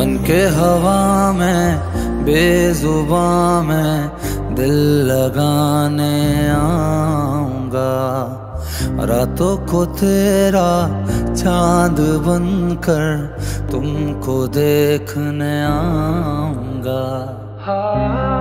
बन के हवा में, बेजुबा में दिल लगाने आऊँगा। रातों को तेरा चाँद बनकर तुमको देखने आऊँगा। हाँ।